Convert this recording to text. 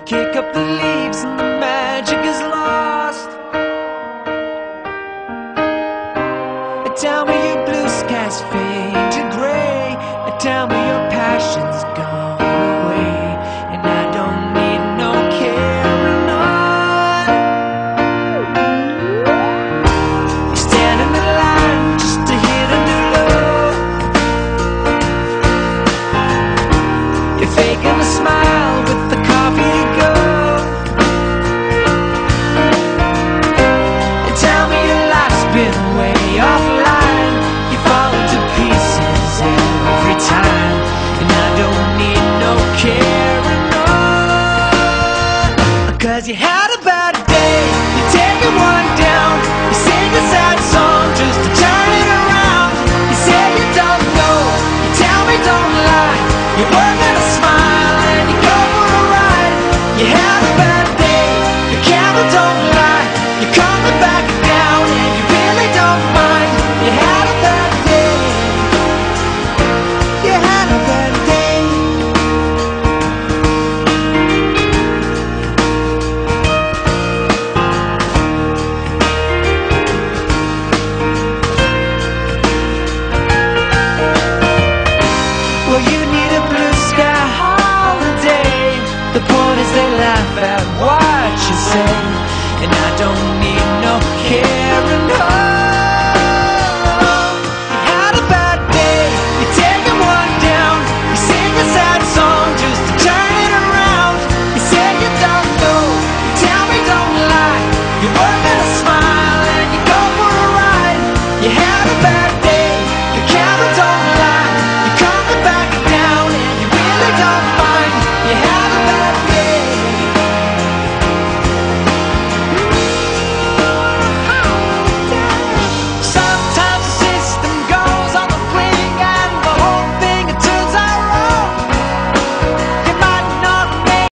kick up the leaves and the magic is lost. Tell me your blue skies fade to gray. Tell me your passion's gone away, and I don't need no carrying on. You stand in the line just to hit a new low. You're faking a smile with offline. You fall into pieces every time, and I don't need no. Cause you had a bad day, you're taking one down. You sing a sad song just to turn it around. You say you don't know, you tell me don't lie. You You had a bad